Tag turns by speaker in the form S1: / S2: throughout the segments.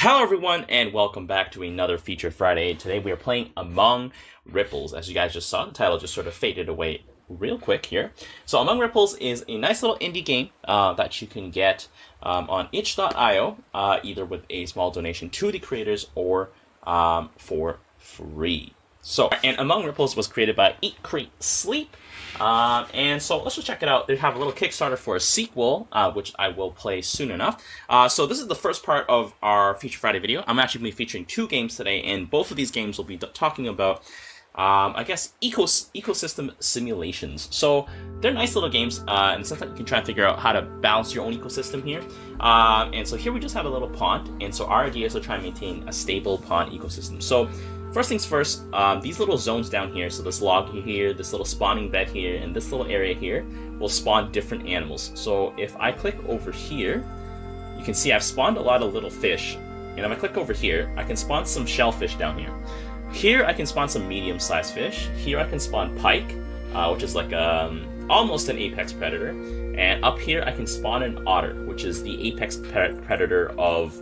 S1: Hello everyone and welcome back to another Feature Friday. Today we are playing Among Ripples. As you guys just saw, the title just sort of faded away real quick here. So Among Ripples is a nice little indie game uh, that you can get um, on itch.io, uh, either with a small donation to the creators or um, for free. So, and Among Ripples was created by Eat, Create, Sleep. Um, and so let's just check it out. They have a little Kickstarter for a sequel, uh, which I will play soon enough. Uh, so this is the first part of our Feature Friday video. I'm actually going to be featuring two games today, and both of these games will be talking about, um, I guess, ecos ecosystem simulations. So they're nice little games, uh, and sometimes you can try and figure out how to balance your own ecosystem here. Um, and so here we just have a little pond, and so our idea is to try and maintain a stable pond ecosystem. So First things first, um, these little zones down here, so this log here, this little spawning bed here, and this little area here, will spawn different animals. So if I click over here, you can see I've spawned a lot of little fish. And if I click over here, I can spawn some shellfish down here. Here I can spawn some medium-sized fish. Here I can spawn pike, uh, which is like um, almost an apex predator. And up here I can spawn an otter, which is the apex predator of,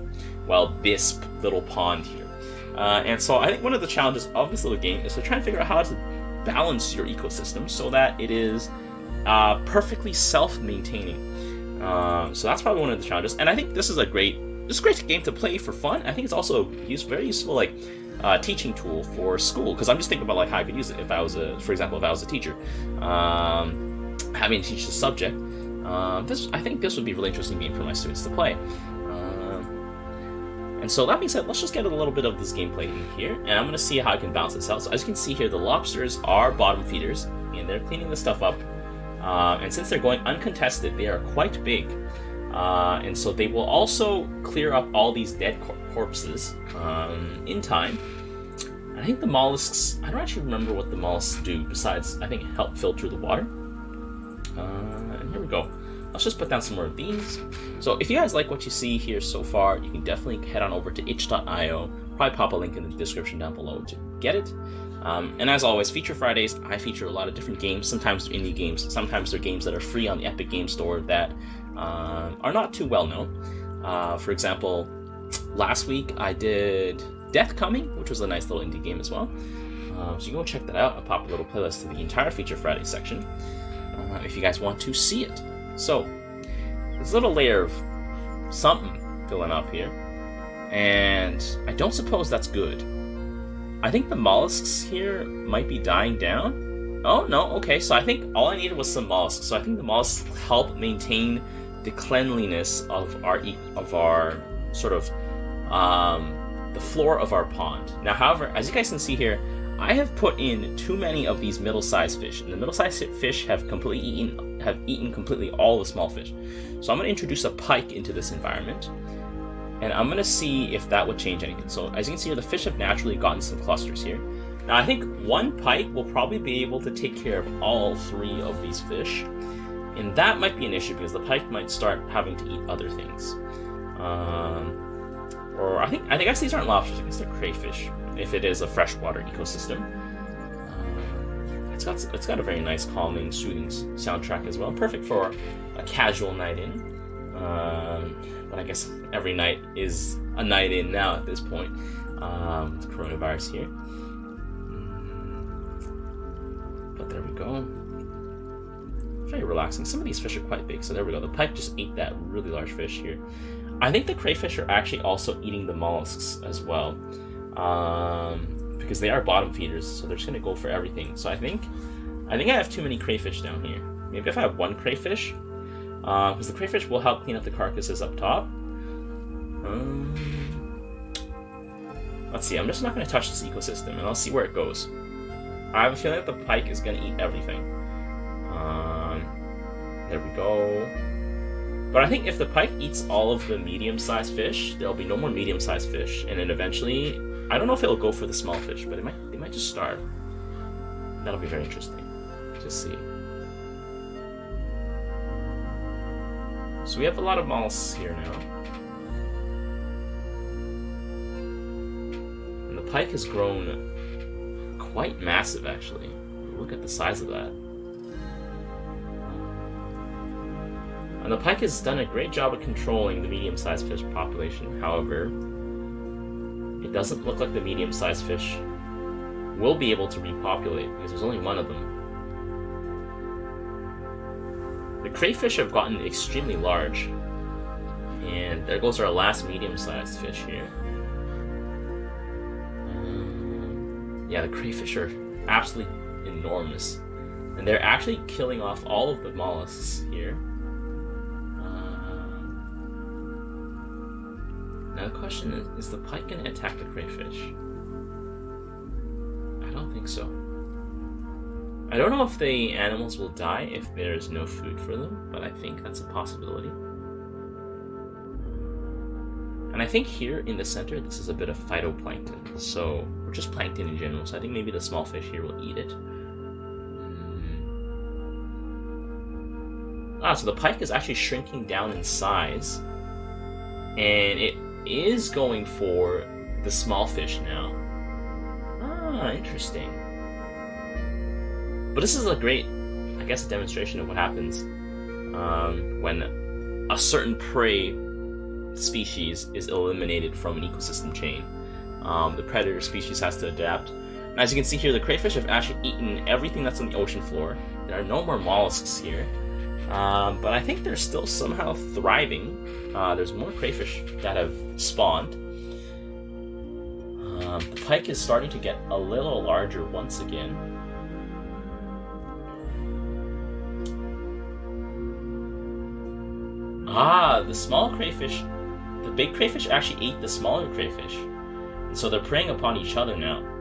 S1: well, this little pond here. Uh, and so I think one of the challenges of this little game is to try and figure out how to balance your ecosystem so that it is uh, perfectly self-maintaining. Uh, so that's probably one of the challenges. And I think this is a great, this is a great game to play for fun. I think it's also use, very useful, like uh, teaching tool for school because I'm just thinking about like how I could use it if I was a, for example, if I was a teacher, um, having to teach the subject. Um, this, I think this would be a really interesting game for my students to play. And so that being said, let's just get a little bit of this gameplay in here, and I'm going to see how I can balance this out. So as you can see here, the lobsters are bottom feeders, and they're cleaning the stuff up. Uh, and since they're going uncontested, they are quite big. Uh, and so they will also clear up all these dead cor corpses um, in time. I think the mollusks, I don't actually remember what the mollusks do besides, I think, help filter the water. Uh, and here we go. Let's just put down some more of these. So if you guys like what you see here so far, you can definitely head on over to itch.io. Probably pop a link in the description down below to get it. Um, and as always, Feature Fridays, I feature a lot of different games. Sometimes they're indie games, sometimes they're games that are free on the Epic Game Store that uh, are not too well known. Uh, for example, last week I did Death Coming, which was a nice little indie game as well. Uh, so you can go check that out. I'll pop a little playlist to the entire Feature Friday section uh, if you guys want to see it. So, there's a little layer of something filling up here. And I don't suppose that's good. I think the mollusks here might be dying down. Oh, no, okay, so I think all I needed was some mollusks. So I think the mollusks help maintain the cleanliness of our of our sort of um, the floor of our pond. Now, however, as you guys can see here, I have put in too many of these middle-sized fish, and the middle-sized fish have completely eaten have eaten completely all the small fish. So I'm going to introduce a pike into this environment, and I'm going to see if that would change anything. So as you can see here, the fish have naturally gotten some clusters here. Now I think one pike will probably be able to take care of all three of these fish, and that might be an issue because the pike might start having to eat other things. Um, or I think I think guess these aren't lobsters. I guess they're crayfish if it is a freshwater ecosystem. It's got it's got a very nice, calming, soothing soundtrack as well. Perfect for a casual night in. Um, but I guess every night is a night in now at this point um, coronavirus here. But there we go. Very relaxing. Some of these fish are quite big, so there we go. The pike just ate that really large fish here. I think the crayfish are actually also eating the mollusks as well um, because they are bottom feeders, so they're just gonna go for everything. So I think, I think I have too many crayfish down here. Maybe if I have one crayfish, because uh, the crayfish will help clean up the carcasses up top. Um, let's see. I'm just not gonna touch this ecosystem, and I'll see where it goes. I have a feeling that the pike is gonna eat everything. Um, there we go. But I think if the pike eats all of the medium-sized fish, there'll be no more medium-sized fish, and then eventually I don't know if it'll go for the small fish, but it might they might just starve. That'll be very interesting to see. So we have a lot of mollusks here now. And the pike has grown quite massive actually. Look at the size of that. And the pike has done a great job of controlling the medium-sized fish population. However, it doesn't look like the medium-sized fish will be able to repopulate because there's only one of them. The crayfish have gotten extremely large, and there goes our last medium-sized fish here. Um, yeah, the crayfish are absolutely enormous, and they're actually killing off all of the mollusks here. The question is, is the pike going to attack the crayfish? I don't think so. I don't know if the animals will die if there's no food for them, but I think that's a possibility. And I think here in the center, this is a bit of phytoplankton, so, or just plankton in general, so I think maybe the small fish here will eat it. Hmm. Ah, so the pike is actually shrinking down in size, and it is going for the small fish now. Ah, interesting. But this is a great, I guess, a demonstration of what happens um, when a certain prey species is eliminated from an ecosystem chain. Um, the predator species has to adapt. And as you can see here, the crayfish have actually eaten everything that's on the ocean floor. There are no more mollusks here. Um, but I think they're still somehow thriving. Uh, there's more crayfish that have spawned. Um, the pike is starting to get a little larger once again. Ah, the small crayfish, the big crayfish actually ate the smaller crayfish. And so they're preying upon each other now.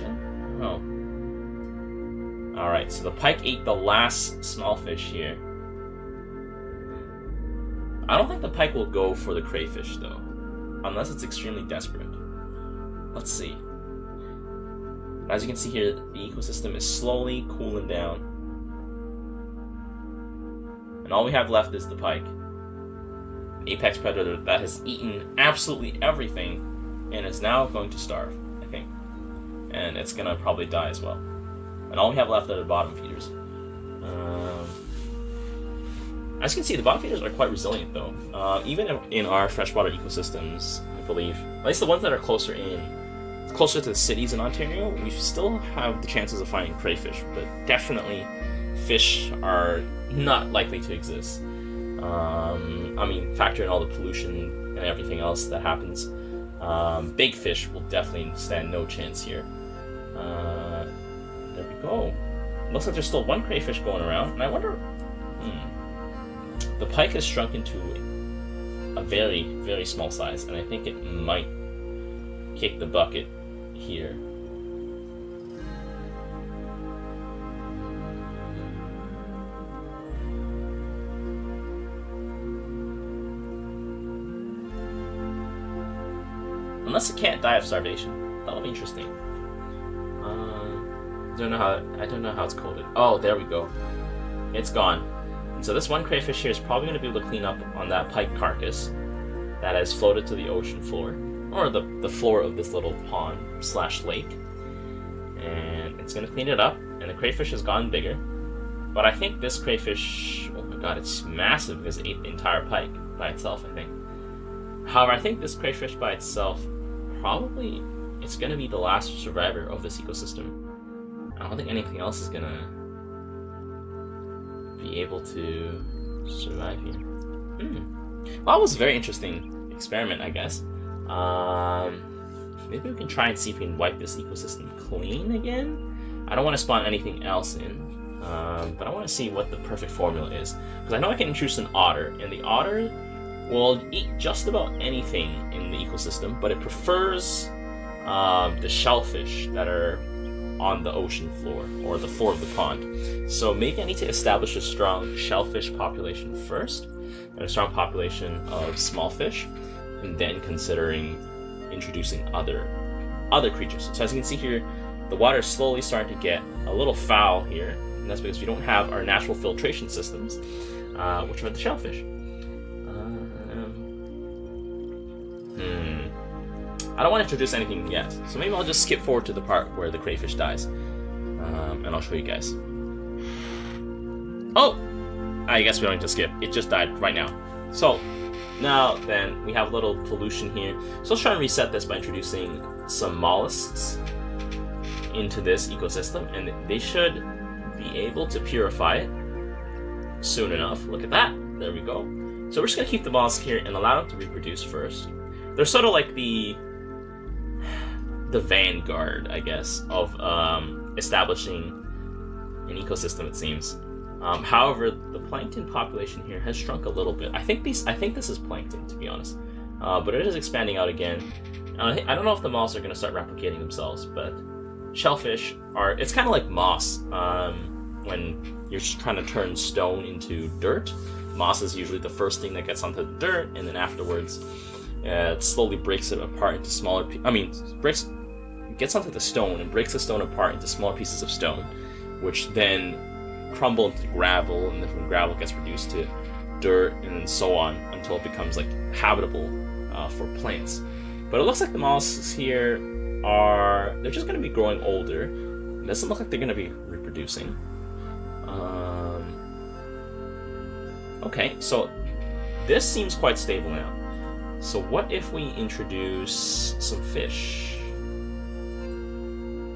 S1: Oh. Alright, so the pike ate the last small fish here. I don't think the pike will go for the crayfish, though. Unless it's extremely desperate. Let's see. As you can see here, the ecosystem is slowly cooling down. And all we have left is the pike. An apex predator that has eaten absolutely everything and is now going to starve and it's gonna probably die as well. And all we have left are the bottom feeders. Um, as you can see, the bottom feeders are quite resilient though. Uh, even in our freshwater ecosystems, I believe, at least the ones that are closer in, closer to the cities in Ontario, we still have the chances of finding crayfish, but definitely fish are not likely to exist. Um, I mean, factor in all the pollution and everything else that happens. Um, big fish will definitely stand no chance here. Uh, there we go. Looks like there's still one crayfish going around, and I wonder. Hmm. The pike has shrunk into a very, very small size, and I think it might kick the bucket here. Unless it can't die of starvation. That'll be interesting. I don't know how I don't know how it's coded. Oh, there we go. It's gone. And so this one crayfish here is probably going to be able to clean up on that pike carcass that has floated to the ocean floor, or the, the floor of this little pond slash lake. And it's going to clean it up, and the crayfish has gone bigger. But I think this crayfish, oh my god, it's massive because it ate the entire pike by itself, I think. However, I think this crayfish by itself probably it's going to be the last survivor of this ecosystem. I don't think anything else is gonna be able to survive here. Hmm. Well, that was a very interesting experiment, I guess. Um, maybe we can try and see if we can wipe this ecosystem clean again. I don't want to spawn anything else in, um, but I want to see what the perfect formula is. Because I know I can introduce an otter, and the otter will eat just about anything in the ecosystem, but it prefers um, the shellfish that are on the ocean floor or the floor of the pond. So maybe I need to establish a strong shellfish population first and a strong population of small fish, and then considering introducing other other creatures. So as you can see here, the water is slowly starting to get a little foul here, and that's because we don't have our natural filtration systems, uh, which are the shellfish. I don't want to introduce anything yet, so maybe I'll just skip forward to the part where the crayfish dies, um, and I'll show you guys. Oh! I guess we don't need to skip. It just died right now. So, now then, we have a little pollution here. So let's try and reset this by introducing some mollusks into this ecosystem, and they should be able to purify it soon enough. Look at that. There we go. So we're just going to keep the mollusk here and allow them to reproduce first. They're sort of like the the vanguard, I guess, of um, establishing an ecosystem. It seems. Um, however, the plankton population here has shrunk a little bit. I think these. I think this is plankton, to be honest. Uh, but it is expanding out again. Uh, I don't know if the mollusks are going to start replicating themselves, but shellfish are. It's kind of like moss. Um, when you're trying to turn stone into dirt, moss is usually the first thing that gets onto the dirt, and then afterwards, uh, it slowly breaks it apart into smaller. I mean, breaks gets onto the stone and breaks the stone apart into smaller pieces of stone, which then crumble into gravel, and then from gravel gets reduced to dirt, and so on until it becomes like habitable uh, for plants. But it looks like the mollusks here are they're just going to be growing older. It doesn't look like they're going to be reproducing. Um, okay, so this seems quite stable now. So what if we introduce some fish?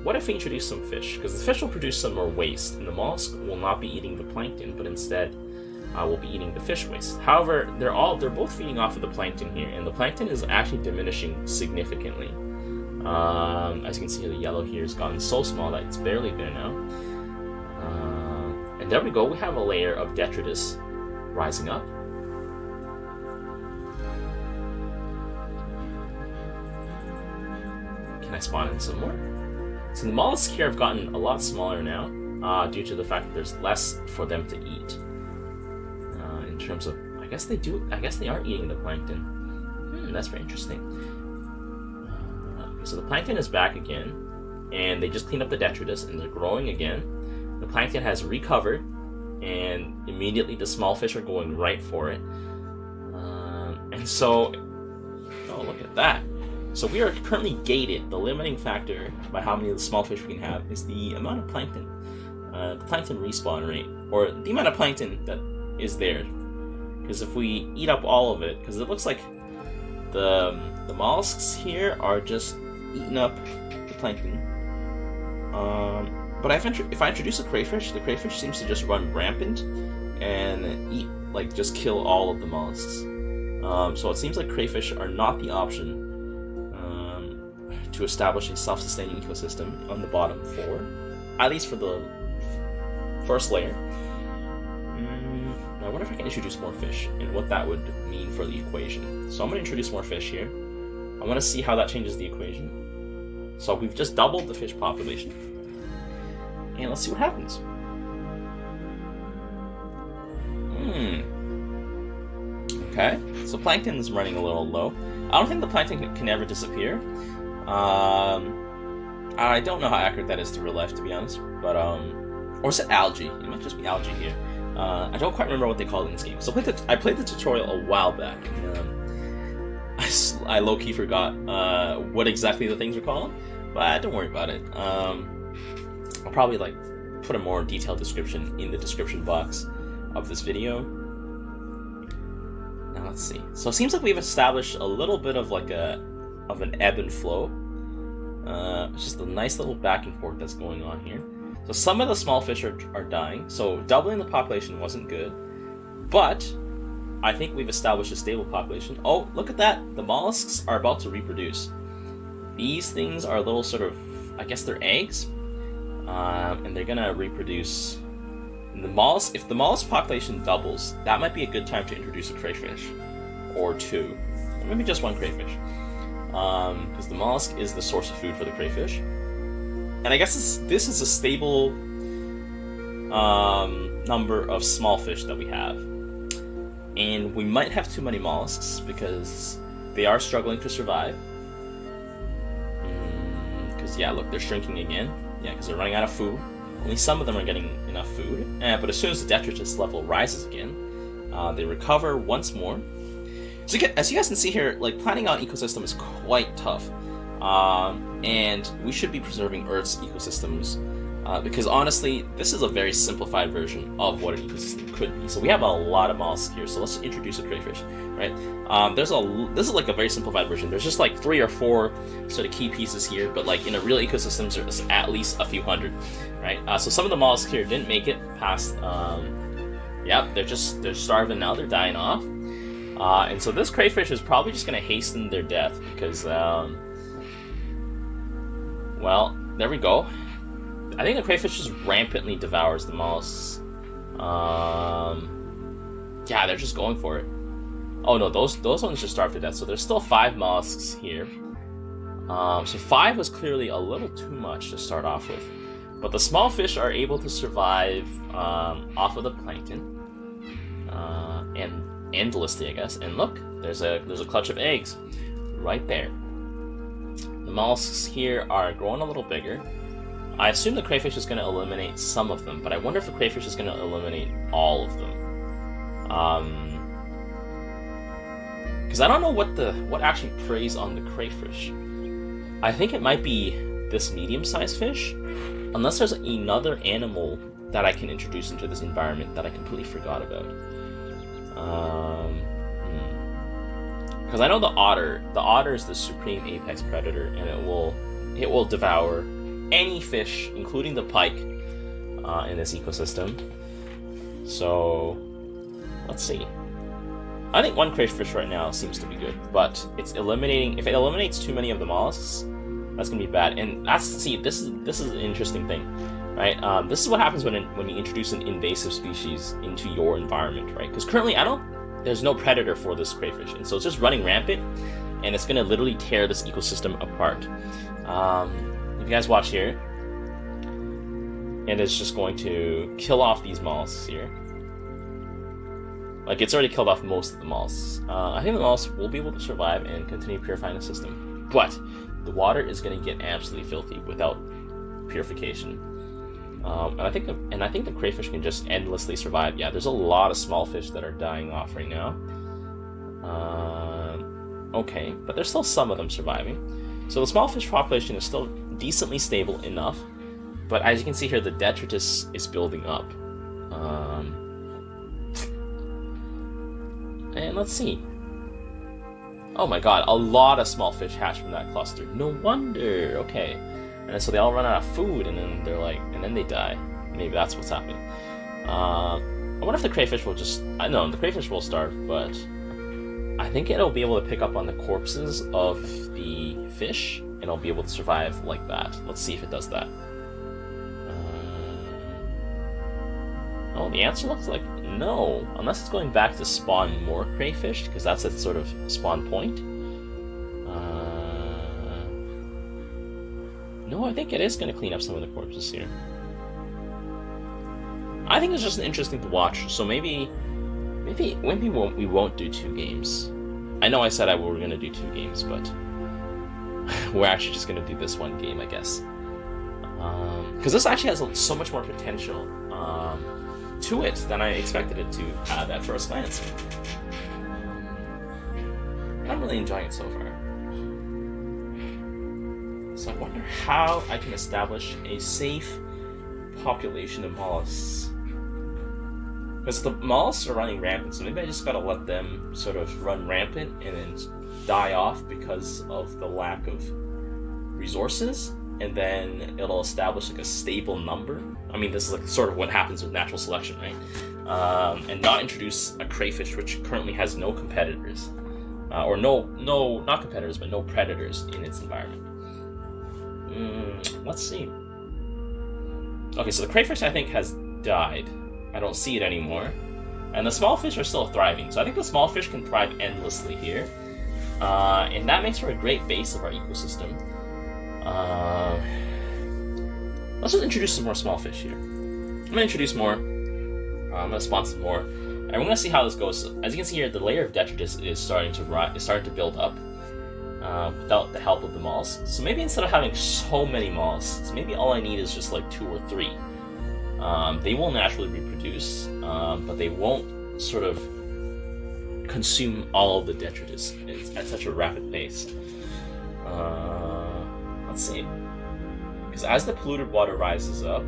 S1: What if we introduce some fish? Because the fish will produce some more waste, and the mollusk will not be eating the plankton, but instead uh, will be eating the fish waste. However, they're all they're both feeding off of the plankton here, and the plankton is actually diminishing significantly. Um, as you can see, the yellow here has gotten so small that it's barely there now. Uh, and there we go. We have a layer of detritus rising up. Can I spawn in some more? So the mollusks here have gotten a lot smaller now, uh, due to the fact that there's less for them to eat. Uh, in terms of, I guess they do, I guess they are eating the plankton. Hmm, that's very interesting. Uh, so the plankton is back again, and they just cleaned up the detritus, and they're growing again. The plankton has recovered, and immediately the small fish are going right for it. Um, and so, oh look at that! So we are currently gated. The limiting factor by how many of the small fish we can have is the amount of plankton, uh, the plankton respawn rate, or the amount of plankton that is there. Because if we eat up all of it, because it looks like the um, the mollusks here are just eating up the plankton. Um, but if, I introduce a crayfish, the crayfish seems to just run rampant and eat, like, just kill all of the mollusks. Um, so it seems like crayfish are not the option to establish a self-sustaining ecosystem on the bottom floor, at least for the first layer. Mm, I wonder if I can introduce more fish and what that would mean for the equation. So I'm going to introduce more fish here. I want to see how that changes the equation. So we've just doubled the fish population. And let's see what happens. Hmm. Okay, so plankton is running a little low. I don't think the plankton can ever disappear. Um, I don't know how accurate that is to real life, to be honest. But um, or is it algae? It might just be algae here. Uh, I don't quite remember what they called it in this game. So I played the, I played the tutorial a while back. And, um, I, I low key forgot uh, what exactly the things are called, but don't worry about it. Um, I'll probably like put a more detailed description in the description box of this video. Now let's see. So it seems like we've established a little bit of like a of an ebb and flow. Uh, it's just a nice little back and forth that's going on here. So some of the small fish are, are dying, so doubling the population wasn't good. But I think we've established a stable population. Oh, look at that! The mollusks are about to reproduce. These things are a little sort of, I guess they're eggs, um, and they're gonna reproduce. the mollusk, if the mollusk population doubles, that might be a good time to introduce a crayfish, or two, or maybe just one crayfish because um, the mollusk is the source of food for the crayfish. And I guess this, this is a stable um, number of small fish that we have. And we might have too many mollusks because they are struggling to survive. Because, mm, yeah, look, they're shrinking again. Yeah, because they're running out of food. Only some of them are getting enough food. Uh, but as soon as the detritus level rises again, uh, they recover once more so as you guys can see here, like planning out ecosystem is quite tough, um, and we should be preserving Earth's ecosystems Uh, because honestly, this is a very simplified version of what an ecosystem could be. So we have a lot of mollusks here. So let's introduce a crayfish, right? Um, there's a this is like a very simplified version. There's just like three or four sort of key pieces here, but like in a real ecosystem, there's at least a few hundred, right? Uh, so some of the mollusks here didn't make it past. Um, yeah, they're just they're starving now. They're dying off, uh, and so this crayfish is probably just going to hasten their death because, um, well, there we go. I think the crayfish just rampantly devours the mollusks. Um, yeah, they're just going for it. Oh no, those those ones just starved to death. So there's still five mollusks here. Um, so five was clearly a little too much to start off with. But the small fish are able to survive um, off of the plankton uh, and endlessly, I guess. And look, there's a there's a clutch of eggs right there. The mollusks here are growing a little bigger. I assume the crayfish is going to eliminate some of them, but I wonder if the crayfish is going to eliminate all of them. Um, because I don't know what the what actually preys on the crayfish. I think it might be this medium-sized fish, unless there's another animal that I can introduce into this environment that I completely forgot about. Um, because hmm. I know the otter. The otter is the supreme apex predator, and it will it will devour any fish, including the pike, uh, in this ecosystem. So, let's see. I think one crayfish right now seems to be good, but it's eliminating. If it eliminates too many of the mollusks, that's gonna be bad. And that's see, this is this is an interesting thing, right? Um, this is what happens when when you introduce an invasive species into your environment, right? Because currently, I don't. There's no predator for this crayfish, and so it's just running rampant, and it's gonna literally tear this ecosystem apart. Um, you guys watch here, and it's just going to kill off these mollusks here. Like, it's already killed off most of the mollusks. Uh, I think the mollusks will be able to survive and continue purifying the system. But, the water is going to get absolutely filthy without purification. Um, and I think the, and I think the crayfish can just endlessly survive. Yeah, there's a lot of small fish that are dying off right now. Uh, okay, but there's still some of them surviving. So the small fish population is still decently stable enough, but as you can see here, the detritus is building up. Um, and let's see. Oh my god, a lot of small fish hatch from that cluster. No wonder. Okay. And so they all run out of food, and then they're like, and then they die. Maybe that's what's happening. Uh, I wonder if the crayfish will just. I know the crayfish will starve, but I think it'll be able to pick up on the corpses of the fish and it'll be able to survive like that. Let's see if it does that. Uh... Oh, the answer looks like no, unless it's going back to spawn more crayfish, because that's its sort of spawn point. No, I think it is going to clean up some of the corpses here. I think it's just an interesting to watch, so maybe, maybe, maybe we won't, we won't do two games. I know I said I we were going to do two games, but we're actually just going to do this one game, I guess. Because um, this actually has so much more potential um, to it than I expected it to at first glance. I'm really enjoying it so far. How I can establish a safe population of mollusks. Because the mollusks are running rampant, so maybe I just gotta let them sort of run rampant and then die off because of the lack of resources, and then it'll establish like a stable number. I mean, this is like sort of what happens with natural selection, right? Um, and not introduce a crayfish, which currently has no competitors, uh, or no, no, not competitors, but no predators in its environment. Let's see. Okay, so the crayfish I think has died. I don't see it anymore. And the small fish are still thriving, so I think the small fish can thrive endlessly here. Uh, and that makes for a great base of our ecosystem. Uh, let's just introduce some more small fish here. I'm gonna introduce more. Uh, I'm gonna spawn some more, and we're gonna see how this goes. As you can see here, the layer of detritus is starting to rise, is starting to build up uh, without the help of the moss. So maybe instead of having so many molls, maybe all I need is just like two or three. Um, they will naturally reproduce, um, but they won't sort of consume all of the detritus at such a rapid pace. Uh, let's see. Because as the polluted water rises up,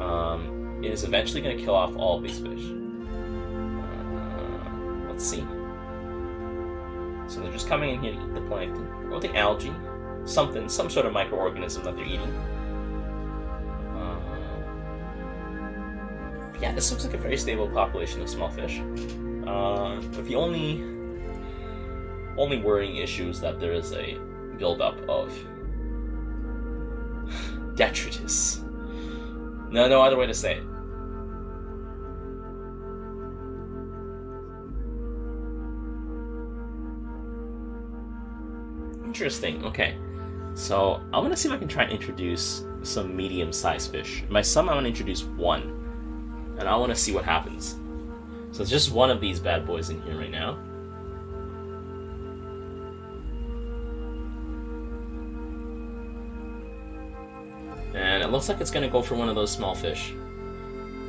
S1: um, it is eventually going to kill off all of these fish. Uh, let's see. So they're just coming in here to eat the plankton, or the algae, something, some sort of microorganism that they're eating. Uh, yeah, this looks like a very stable population of small fish. Uh, but the only only worrying issue is that there is a buildup of detritus. No, no other way to say it. Interesting. Okay. So I'm gonna see if I can try and introduce some medium-sized fish. My son, I want to introduce one, and I want to see what happens. So it's just one of these bad boys in here right now. And it looks like it's gonna go for one of those small fish.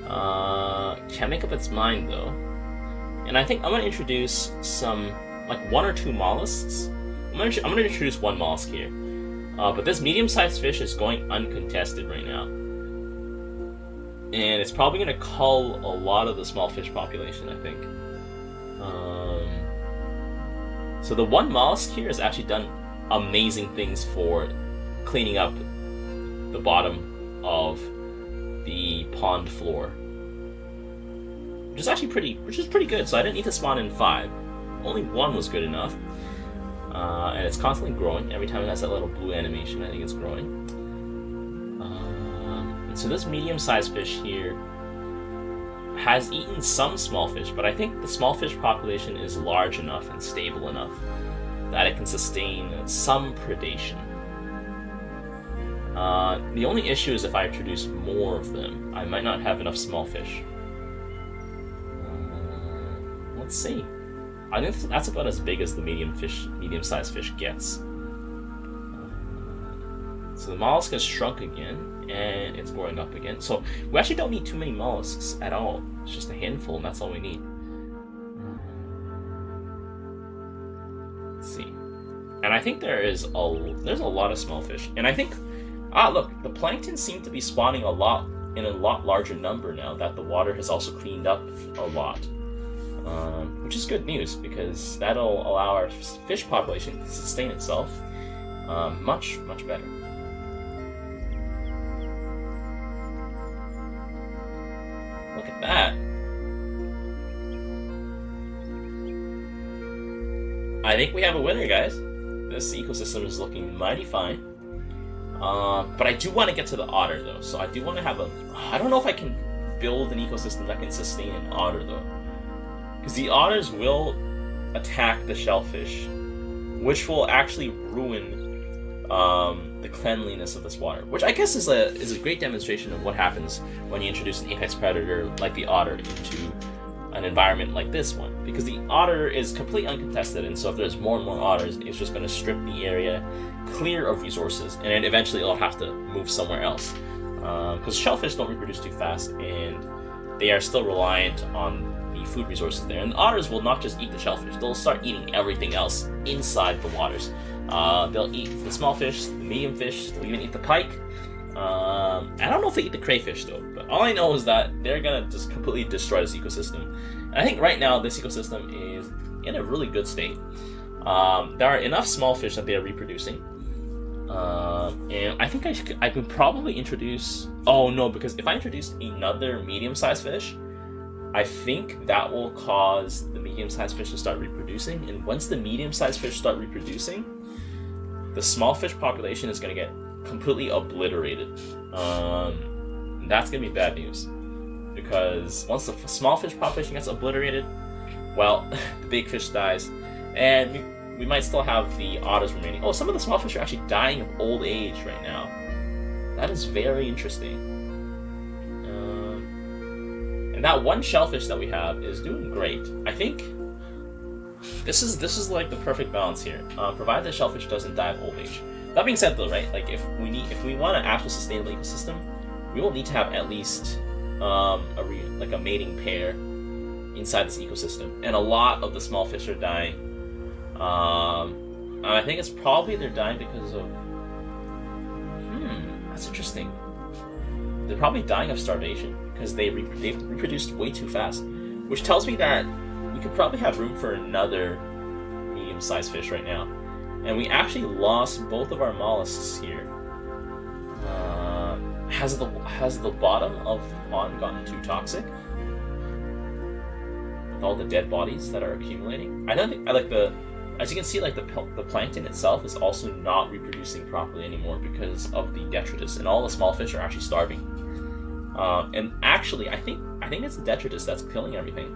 S1: Uh, can't make up its mind though. And I think I'm gonna introduce some, like one or two mollusks. I'm gonna, I'm gonna introduce one mollusk here. Uh, but this medium-sized fish is going uncontested right now. And it's probably gonna cull a lot of the small fish population, I think. Um, so the one mollusk here has actually done amazing things for cleaning up the bottom of the pond floor. Which is actually pretty, which is pretty good. So I didn't need to spawn in five. Only one was good enough. Uh, and it's constantly growing. Every time it has that little blue animation, I think it's growing. Uh, so this medium-sized fish here has eaten some small fish, but I think the small fish population is large enough and stable enough that it can sustain some predation. Uh, the only issue is if I introduce more of them, I might not have enough small fish. Uh, let's see. I think that's about as big as the medium fish, medium-sized fish gets. So the mollusk has shrunk again, and it's growing up again. So we actually don't need too many mollusks at all. It's just a handful, and that's all we need. Let's see. And I think there is a there's a lot of small fish, and I think ah look, the plankton seem to be spawning a lot in a lot larger number now that the water has also cleaned up a lot. Um, which is good news because that'll allow our fish population to sustain itself um, much, much better. Look at that. I think we have a winner, guys. This ecosystem is looking mighty fine. Uh, but I do want to get to the otter, though. So I do want to have a... I don't know if I can build an ecosystem that can sustain an otter, though. Because the otters will attack the shellfish, which will actually ruin um, the cleanliness of this water. Which I guess is a is a great demonstration of what happens when you introduce an apex predator like the otter into an environment like this one. Because the otter is completely uncontested, and so if there's more and more otters, it's just going to strip the area clear of resources, and then eventually it'll have to move somewhere else. Because uh, shellfish don't reproduce too fast, and they are still reliant on food resources there. And the otters will not just eat the shellfish, they'll start eating everything else inside the waters. Uh, they'll eat the small fish, the medium fish, they'll even eat the pike. Um, I don't know if they eat the crayfish though, but all I know is that they're gonna just completely destroy this ecosystem. And I think right now this ecosystem is in a really good state. Um, there are enough small fish that they are reproducing. Uh, and I think I, should, I could probably introduce. Oh no, because if I introduce another medium-sized fish, I think that will cause the medium-sized fish to start reproducing, and once the medium-sized fish start reproducing, the small fish population is going to get completely obliterated. Um, that's going to be bad news, because once the small fish population gets obliterated, well, the big fish dies, and we, we might still have the otters remaining. Oh, some of the small fish are actually dying of old age right now. That is very interesting. And that one shellfish that we have is doing great. I think this is this is like the perfect balance here. Uh, provided the shellfish doesn't die of old age. That being said, though, right? Like if we need if we want an actual sustainable ecosystem, we will need to have at least um, a re, like a mating pair inside this ecosystem. And a lot of the small fish are dying. Um, I think it's probably they're dying because of. Hmm, that's interesting. they're probably dying of starvation because they re- they've reproduced way too fast, which tells me that we could probably have room for another medium-sized fish right now. And we actually lost both of our mollusks here. Uh, has the has the bottom of the pond gotten too toxic? With all the dead bodies that are accumulating. I don't think I like the. As you can see, like the the plankton itself is also not reproducing properly anymore because of the detritus, and all the small fish are actually starving. Uh, and actually, I think I think it's detritus that's killing everything.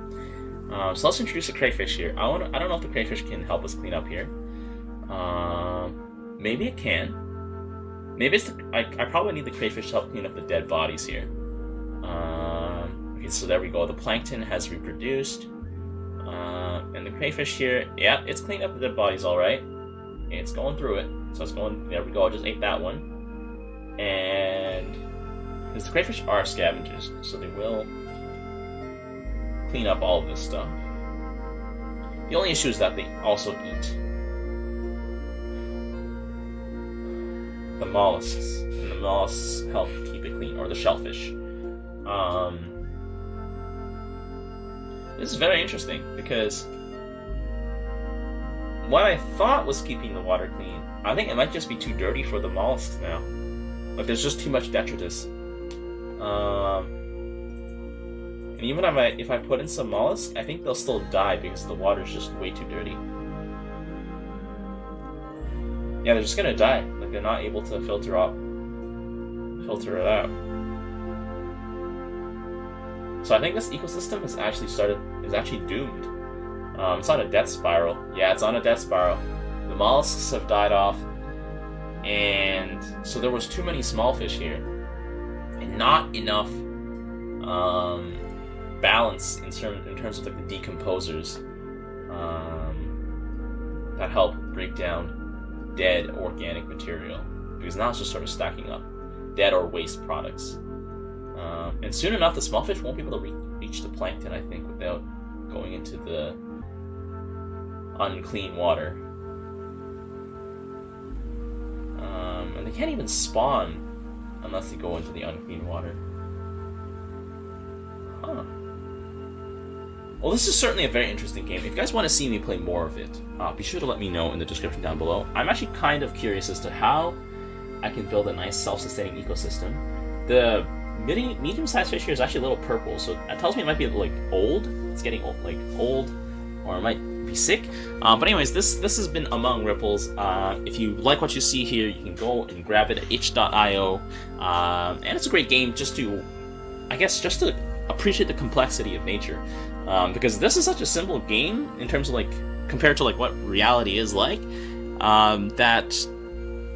S1: Um, so let's introduce a crayfish here. I want I don't know if the crayfish can help us clean up here. Um, maybe it can. Maybe it's I, I probably need the crayfish to help clean up the dead bodies here. Um, okay, so there we go. The plankton has reproduced. Uh, and the crayfish here, yeah, it's cleaned up the dead bodies all right. It's going through it. So it's going, there we go. I just ate that one. And because the crayfish are scavengers, so they will clean up all of this stuff. The only issue is that they also eat the mollusks, and the mollusks help keep it clean, or the shellfish. Um, this is very interesting because what I thought was keeping the water clean, I think it might just be too dirty for the mollusks now. Like there's just too much detritus. Um, and even if I if I put in some mollusk, I think they'll still die because the water's just way too dirty. Yeah, they're just gonna die. Like they're not able to filter out filter it out. So I think this ecosystem has actually started is actually doomed. Um, it's on a death spiral. Yeah, it's on a death spiral. The mollusks have died off, and so there was too many small fish here, not enough um, balance in terms in terms of like the decomposers um, that help break down dead organic material because now it's just sort of stacking up dead or waste products. Um, and soon enough, the small fish won't be able to re- reach the plankton, I think, without going into the unclean water. Um, and they can't even spawn unless they go into the unclean water. Huh. Well, this is certainly a very interesting game. If you guys want to see me play more of it, uh, be sure to let me know in the description down below. I'm actually kind of curious as to how I can build a nice self-sustaining ecosystem. The medium-sized fish here is actually a little purple, so that tells me it might be like old. It's getting old, like old, or it might sick. Uh, but anyways, this this has been Among Ripples. Uh, if you like what you see here, you can go and grab it at itch.io, uh, and it's a great game just to, I guess, just to appreciate the complexity of nature um, because this is such a simple game in terms of like compared to like what reality is like um, that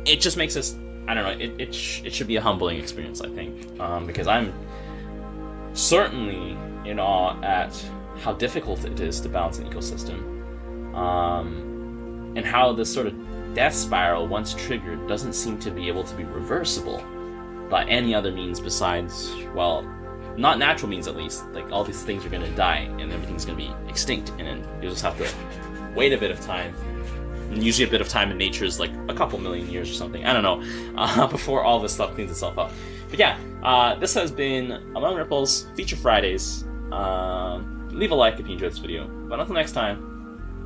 S1: it just makes us I don't know it it, sh- it should be a humbling experience I think um, because I'm certainly in awe at how difficult it is to balance an ecosystem um, and how this sort of death spiral once triggered doesn't seem to be able to be reversible by any other means besides well not natural means at least. Like all these things are gonna die and everything's gonna be extinct, and then you just have to wait a bit of time. And usually, a bit of time in nature is like a couple million years or something. I don't know uh, before all this stuff cleans itself up. But yeah, uh, this has been Among Ripples Feature Fridays. Um, leave a like if you enjoyed this video. But until next time,